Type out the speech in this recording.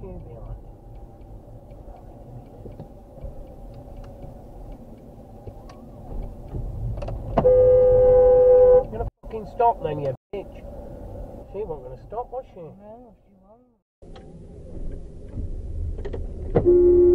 turbulent. You're gonna fucking stop then, you bitch. She wasn't gonna stop, was she? No, she wasn't.